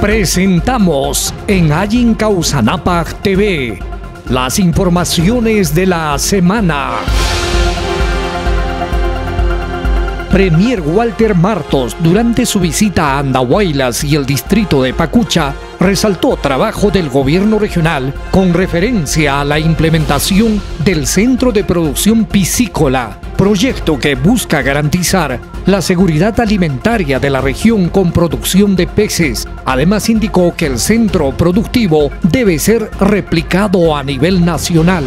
Presentamos en Ayin Causanapag TV las informaciones de la semana. Premier Walter Martos, durante su visita a Andahuaylas y el distrito de Pacucha, resaltó trabajo del gobierno regional con referencia a la implementación del Centro de Producción Piscícola, proyecto que busca garantizar la seguridad alimentaria de la región con producción de peces. Además indicó que el centro productivo debe ser replicado a nivel nacional.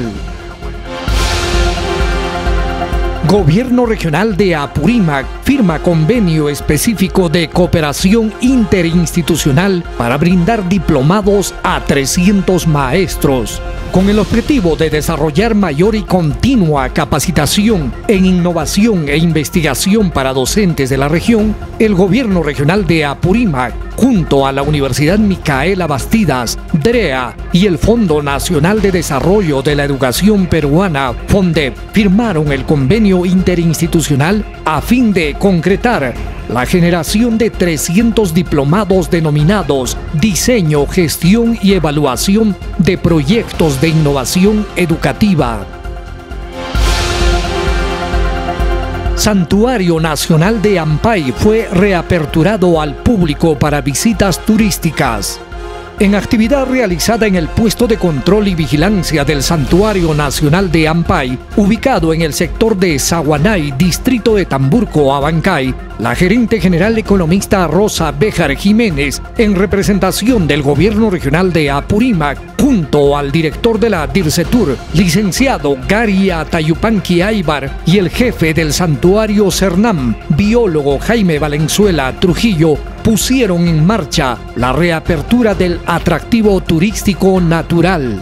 Gobierno Regional de Apurímac firma convenio específico de cooperación interinstitucional para brindar diplomados a 300 maestros, con el objetivo de desarrollar mayor y continua capacitación en innovación e investigación para docentes de la región. El Gobierno Regional de Apurímac junto a la Universidad Micaela Bastidas, DREA y el Fondo Nacional de Desarrollo de la Educación Peruana, FONDEP, firmaron el convenio interinstitucional a fin de concretar la generación de 300 diplomados denominados Diseño, Gestión y Evaluación de Proyectos de Innovación Educativa. Santuario Nacional de Ampay fue reaperturado al público para visitas turísticas. En actividad realizada en el puesto de control y vigilancia del Santuario Nacional de Ampay, ubicado en el sector de Saguanay, distrito de Tamburco, Abancay, la gerente general economista Rosa Béjar Jiménez, en representación del gobierno regional de Apurímac, junto al director de la DIRCETUR, licenciado Gary Atayupanqui Aybar, y el jefe del santuario Cernam, biólogo Jaime Valenzuela Trujillo, pusieron en marcha la reapertura del atractivo turístico natural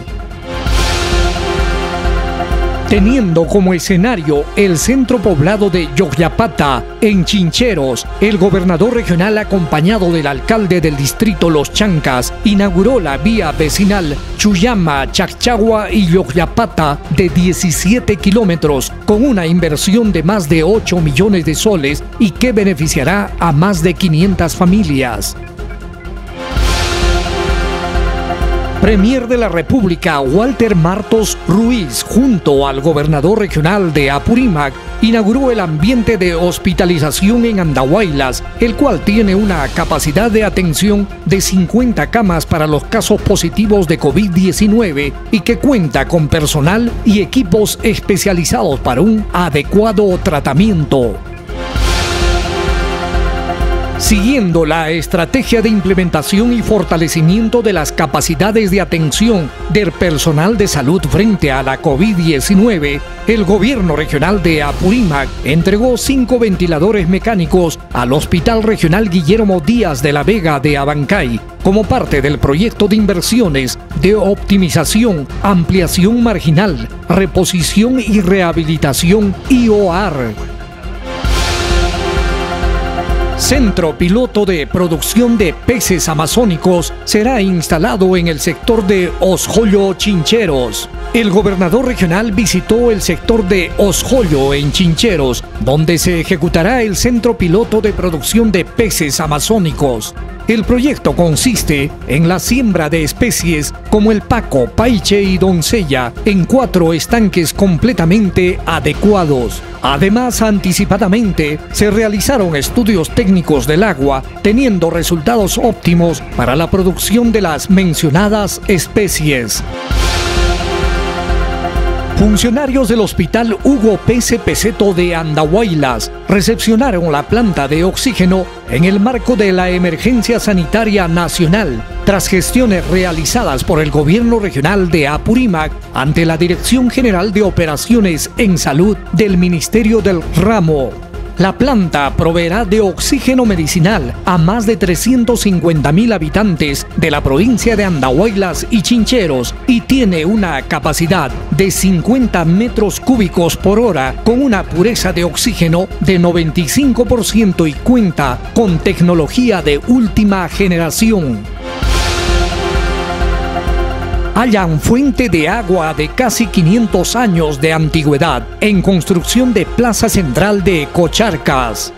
teniendo como escenario el centro poblado de Yogyapata, en Chincheros. El gobernador regional acompañado del alcalde del distrito Los Chancas inauguró la vía vecinal Chuyama, Chacchagua y Yogyapata de 17 kilómetros con una inversión de más de 8 millones de soles y que beneficiará a más de 500 familias. Premier de la República Walter Martos Ruiz, junto al gobernador regional de Apurímac, inauguró el ambiente de hospitalización en Andahuaylas, el cual tiene una capacidad de atención de 50 camas para los casos positivos de COVID-19 y que cuenta con personal y equipos especializados para un adecuado tratamiento. Siguiendo la estrategia de implementación y fortalecimiento de las capacidades de atención del personal de salud frente a la COVID-19, el gobierno regional de Apurímac entregó cinco ventiladores mecánicos al Hospital Regional Guillermo Díaz de la Vega de Abancay como parte del proyecto de inversiones de optimización, ampliación marginal, reposición y rehabilitación IOAR Centro piloto de producción de peces amazónicos será instalado en el sector de Osjoyo Chincheros. El gobernador regional visitó el sector de Osjoyo en Chincheros, donde se ejecutará el centro piloto de producción de peces amazónicos. El proyecto consiste en la siembra de especies como el paco, paiche y doncella en cuatro estanques completamente adecuados. Además, anticipadamente se realizaron estudios técnicos del agua, teniendo resultados óptimos para la producción de las mencionadas especies. Funcionarios del Hospital Hugo Pese Peseto de Andahuaylas recepcionaron la planta de oxígeno en el marco de la emergencia sanitaria nacional, tras gestiones realizadas por el gobierno regional de Apurímac ante la Dirección General de Operaciones en Salud del Ministerio del Ramo. La planta proveerá de oxígeno medicinal a más de 350 mil habitantes de la provincia de Andahuaylas y Chincheros y tiene una capacidad de 50 metros cúbicos por hora con una pureza de oxígeno de 95% y cuenta con tecnología de última generación hallan fuente de agua de casi 500 años de antigüedad en construcción de Plaza Central de Cocharcas.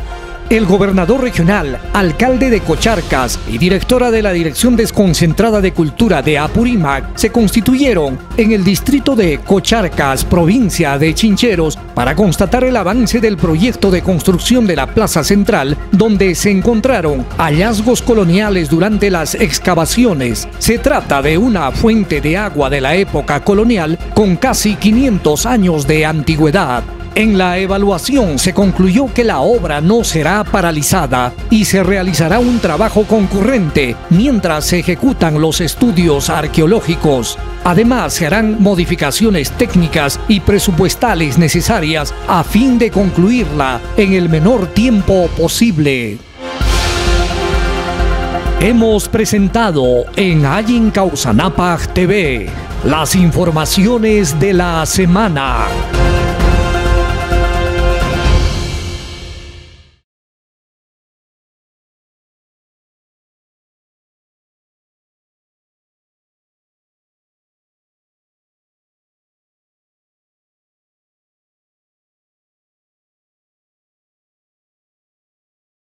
El gobernador regional, alcalde de Cocharcas y directora de la Dirección Desconcentrada de Cultura de Apurímac se constituyeron en el distrito de Cocharcas, provincia de Chincheros, para constatar el avance del proyecto de construcción de la Plaza Central, donde se encontraron hallazgos coloniales durante las excavaciones. Se trata de una fuente de agua de la época colonial con casi 500 años de antigüedad. En la evaluación se concluyó que la obra no será paralizada y se realizará un trabajo concurrente mientras se ejecutan los estudios arqueológicos. Además, se harán modificaciones técnicas y presupuestales necesarias a fin de concluirla en el menor tiempo posible. Hemos presentado en Ayin Causanapag TV las informaciones de la semana.